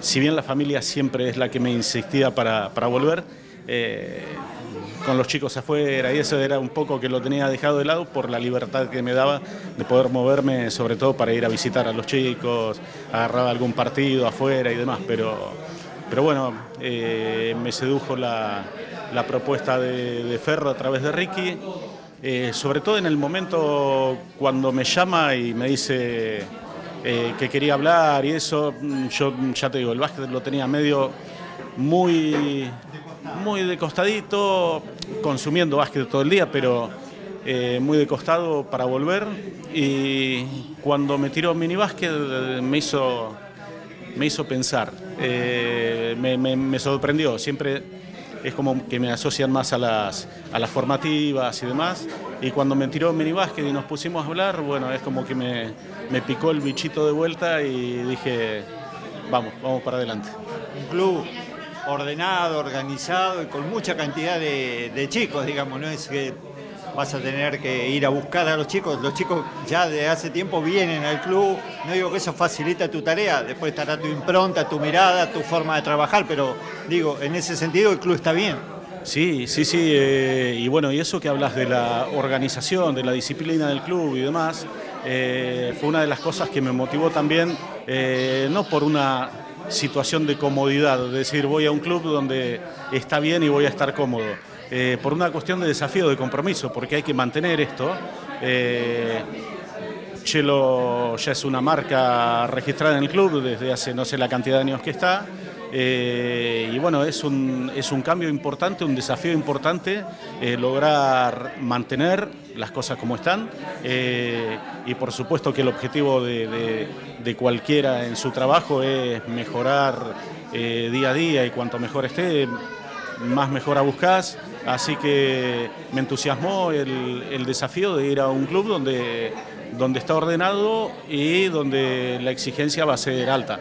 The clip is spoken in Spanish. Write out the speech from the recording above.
si bien la familia siempre es la que me insistía para, para volver, eh, con los chicos afuera y eso era un poco que lo tenía dejado de lado por la libertad que me daba de poder moverme, sobre todo para ir a visitar a los chicos, agarrar algún partido afuera y demás, pero, pero bueno, eh, me sedujo la, la propuesta de, Ferro a través de Ricky, eh, sobre todo en el momento cuando me llama y me dice eh, que quería hablar y eso, yo ya te digo, el básquet lo tenía medio muy muy de costadito, consumiendo básquet todo el día, pero eh, muy de costado para volver. Y cuando me tiró mini básquet me hizo, me hizo pensar, eh, me, sorprendió. Siempre es como que me asocian más a las, a las formativas y demás. Y cuando me tiró mini básquet y nos pusimos a hablar, bueno, es como que me, me picó el bichito de vuelta y dije, vamos, vamos para adelante. Un club ordenado, organizado y con mucha cantidad de, de, chicos, digamos, no es que vas a tener que ir a buscar a los chicos, los chicos ya de hace tiempo vienen al club, no digo que eso facilita tu tarea, después estará tu impronta, tu mirada, tu forma de trabajar, pero digo, en ese sentido el club está bien. Sí, sí, sí, eh, y bueno, y eso que hablas de la organización, de la disciplina del club y demás, eh, fue una de las cosas que me motivó también, eh, no por una situación de comodidad, es decir, voy a un club donde está bien y voy a estar cómodo. Eh, por una cuestión de desafío, de compromiso, porque hay que mantener esto. Eh, Chelo ya es una marca registrada en el club desde hace no sé la cantidad de años que está. Eh, y bueno, es un, es un cambio importante, un desafío importante lograr mantener las cosas como están y por supuesto que el objetivo de cualquiera en su trabajo es mejorar día a día y cuanto mejor esté, más mejora buscas. Así que me entusiasmó el, el desafío de ir a un club donde, donde está ordenado y donde la exigencia va a ser alta.